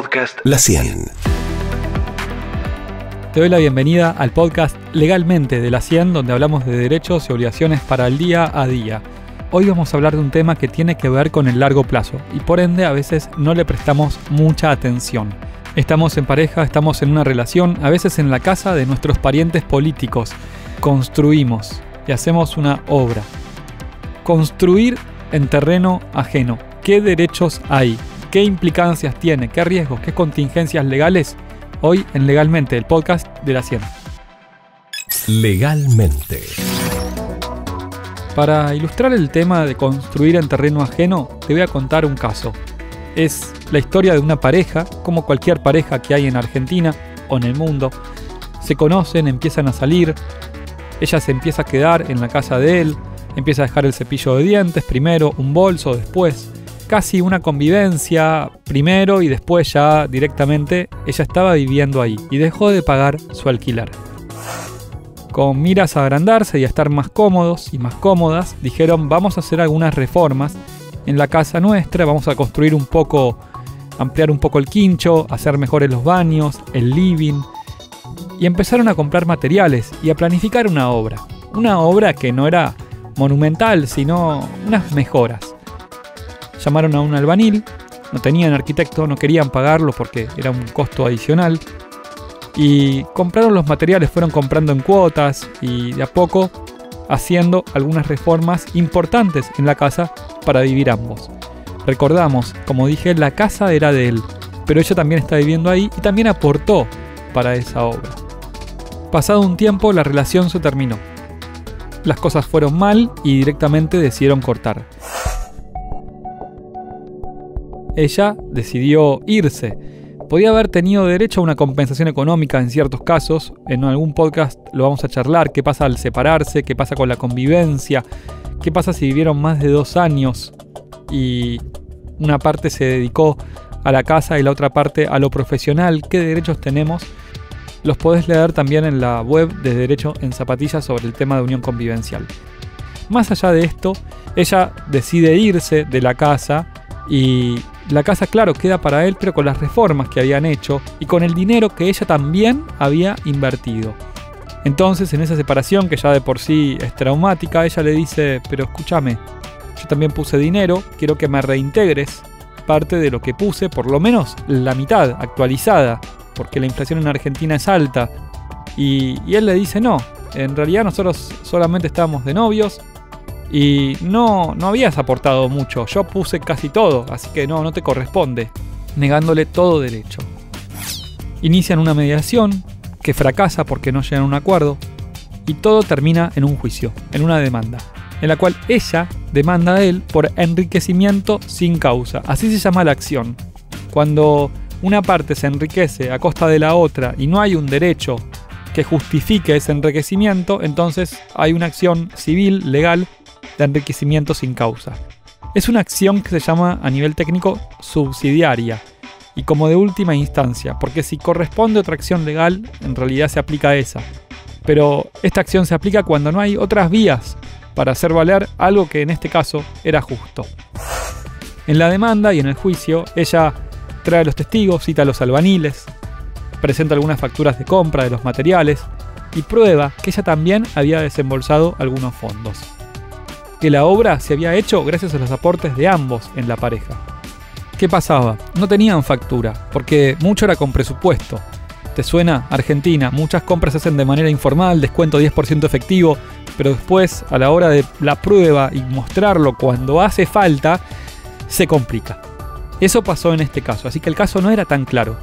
Podcast La 100. Te doy la bienvenida al podcast Legalmente de la 100, donde hablamos de derechos y obligaciones para el día a día. Hoy vamos a hablar de un tema que tiene que ver con el largo plazo y por ende a veces no le prestamos mucha atención. Estamos en pareja, estamos en una relación, a veces en la casa de nuestros parientes políticos. Construimos y hacemos una obra. Construir en terreno ajeno. ¿Qué derechos hay? ¿Qué implicancias tiene? ¿Qué riesgos? ¿Qué contingencias legales? Hoy en Legalmente, el podcast de la Cien. Legalmente. Para ilustrar el tema de construir en terreno ajeno, te voy a contar un caso. Es la historia de una pareja, como cualquier pareja que hay en Argentina o en el mundo. Se conocen, empiezan a salir, ella se empieza a quedar en la casa de él, empieza a dejar el cepillo de dientes, primero un bolso, después casi una convivencia primero y después ya directamente ella estaba viviendo ahí y dejó de pagar su alquiler. Con miras a agrandarse y a estar más cómodos y más cómodas, dijeron vamos a hacer algunas reformas en la casa nuestra, vamos a construir un poco, ampliar un poco el quincho, hacer mejores los baños, el living, y empezaron a comprar materiales y a planificar una obra. Una obra que no era monumental, sino unas mejoras. Llamaron a un albanil, no tenían arquitecto, no querían pagarlo porque era un costo adicional. Y compraron los materiales, fueron comprando en cuotas y de a poco haciendo algunas reformas importantes en la casa para vivir ambos. Recordamos, como dije, la casa era de él, pero ella también está viviendo ahí y también aportó para esa obra. Pasado un tiempo la relación se terminó. Las cosas fueron mal y directamente decidieron cortar ella decidió irse. Podía haber tenido derecho a una compensación económica en ciertos casos, en algún podcast lo vamos a charlar, qué pasa al separarse, qué pasa con la convivencia, qué pasa si vivieron más de dos años y una parte se dedicó a la casa y la otra parte a lo profesional, qué derechos tenemos. Los podés leer también en la web de Derecho en Zapatillas sobre el tema de unión convivencial. Más allá de esto, ella decide irse de la casa y la casa, claro, queda para él, pero con las reformas que habían hecho y con el dinero que ella también había invertido. Entonces, en esa separación, que ya de por sí es traumática, ella le dice, pero escúchame, yo también puse dinero, quiero que me reintegres parte de lo que puse, por lo menos la mitad actualizada, porque la inflación en Argentina es alta. Y, él le dice, no, en realidad nosotros solamente estábamos de novios, y no, no habías aportado mucho, yo puse casi todo, así que no, no te corresponde, negándole todo derecho. Inician una mediación que fracasa porque no llegan a un acuerdo y todo termina en un juicio, en una demanda, en la cual ella demanda a él por enriquecimiento sin causa, así se llama la acción. Cuando una parte se enriquece a costa de la otra y no hay un derecho que justifique ese enriquecimiento, entonces hay una acción civil, legal, enriquecimiento sin causa. Es una acción que se llama a nivel técnico subsidiaria y como de última instancia, porque si corresponde otra acción legal, en realidad se aplica esa. Pero esta acción se aplica cuando no hay otras vías para hacer valer algo que en este caso era justo. En la demanda y en el juicio, ella trae a los testigos, cita a los albaniles, presenta algunas facturas de compra de los materiales y prueba que ella también había desembolsado algunos fondos que la obra se había hecho gracias a los aportes de ambos en la pareja. ¿Qué pasaba? No tenían factura, porque mucho era con presupuesto. ¿Te suena? Argentina, muchas compras se hacen de manera informal, descuento 10% efectivo, pero después, a la hora de la prueba y mostrarlo cuando hace falta, se complica. Eso pasó en este caso, así que el caso no era tan claro.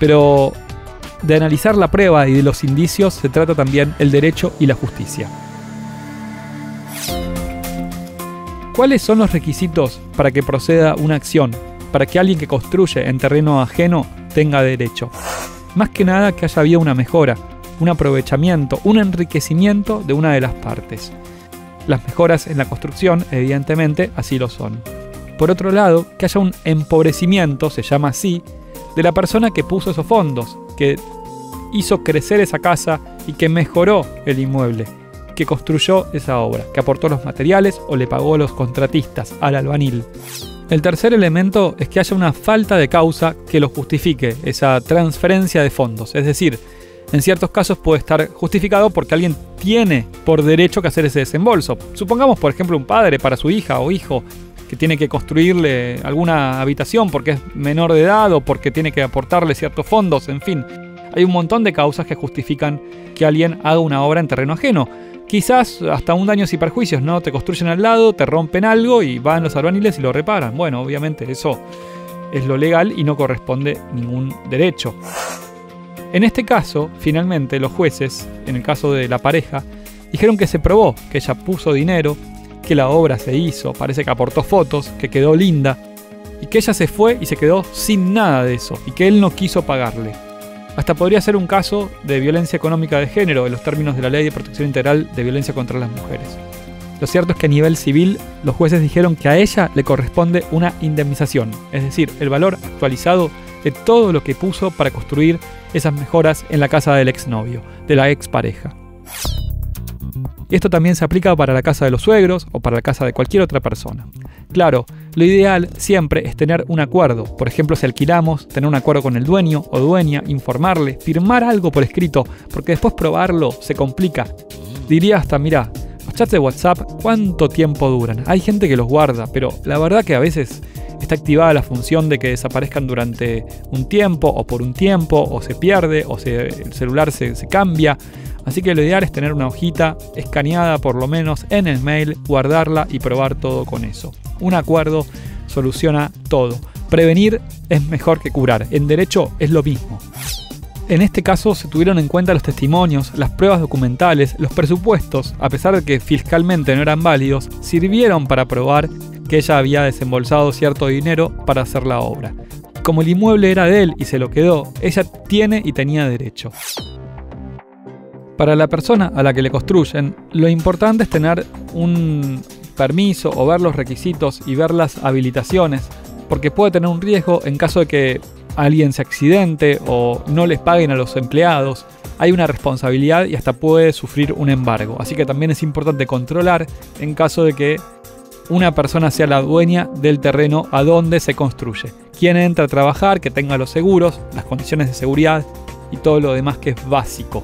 Pero de analizar la prueba y de los indicios se trata también el derecho y la justicia. ¿Cuáles son los requisitos para que proceda una acción, para que alguien que construye en terreno ajeno tenga derecho? Más que nada que haya habido una mejora, un aprovechamiento, un enriquecimiento de una de las partes. Las mejoras en la construcción, evidentemente, así lo son. Por otro lado, que haya un empobrecimiento, se llama así, de la persona que puso esos fondos, que hizo crecer esa casa y que mejoró el inmueble que construyó esa obra, que aportó los materiales o le pagó a los contratistas, al albanil. El tercer elemento es que haya una falta de causa que lo justifique, esa transferencia de fondos. Es decir, en ciertos casos puede estar justificado porque alguien tiene por derecho que hacer ese desembolso. Supongamos, por ejemplo, un padre para su hija o hijo que tiene que construirle alguna habitación porque es menor de edad o porque tiene que aportarle ciertos fondos, en fin. Hay un montón de causas que justifican que alguien haga una obra en terreno ajeno. Quizás hasta un daños y perjuicios, ¿no? Te construyen al lado, te rompen algo y van los albaniles y lo reparan. Bueno, obviamente eso es lo legal y no corresponde ningún derecho. En este caso, finalmente los jueces, en el caso de la pareja, dijeron que se probó, que ella puso dinero, que la obra se hizo, parece que aportó fotos, que quedó linda, y que ella se fue y se quedó sin nada de eso, y que él no quiso pagarle. Hasta podría ser un caso de violencia económica de género en los términos de la Ley de Protección Integral de Violencia contra las Mujeres. Lo cierto es que a nivel civil los jueces dijeron que a ella le corresponde una indemnización, es decir, el valor actualizado de todo lo que puso para construir esas mejoras en la casa del exnovio, de la expareja. Esto también se aplica para la casa de los suegros o para la casa de cualquier otra persona. Claro, lo ideal siempre es tener un acuerdo. Por ejemplo, si alquilamos, tener un acuerdo con el dueño o dueña, informarle, firmar algo por escrito, porque después probarlo se complica. Diría hasta, mira, los chats de WhatsApp, ¿cuánto tiempo duran? Hay gente que los guarda, pero la verdad que a veces está activada la función de que desaparezcan durante un tiempo o por un tiempo, o se pierde, o el celular se, se cambia. Así que lo ideal es tener una hojita escaneada por lo menos en el mail, guardarla y probar todo con eso. Un acuerdo soluciona todo. Prevenir es mejor que curar. En derecho es lo mismo. En este caso se tuvieron en cuenta los testimonios, las pruebas documentales, los presupuestos, a pesar de que fiscalmente no eran válidos, sirvieron para probar que ella había desembolsado cierto dinero para hacer la obra. Como el inmueble era de él y se lo quedó, ella tiene y tenía derecho. Para la persona a la que le construyen, lo importante es tener un permiso o ver los requisitos y ver las habilitaciones, porque puede tener un riesgo en caso de que alguien se accidente o no les paguen a los empleados. Hay una responsabilidad y hasta puede sufrir un embargo. Así que también es importante controlar en caso de que una persona sea la dueña del terreno a donde se construye. Quién entra a trabajar, que tenga los seguros, las condiciones de seguridad y todo lo demás que es básico.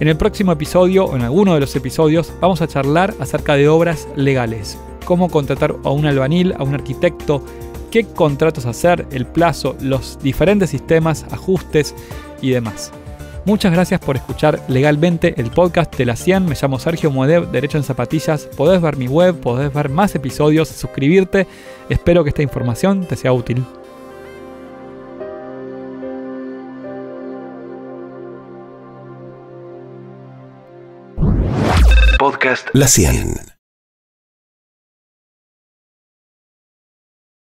En el próximo episodio, o en alguno de los episodios, vamos a charlar acerca de obras legales. Cómo contratar a un albanil, a un arquitecto, qué contratos hacer, el plazo, los diferentes sistemas, ajustes y demás. Muchas gracias por escuchar legalmente el podcast de la CIAN. Me llamo Sergio Moedev, Derecho en Zapatillas. Podés ver mi web, podés ver más episodios, suscribirte. Espero que esta información te sea útil. Podcast La 100.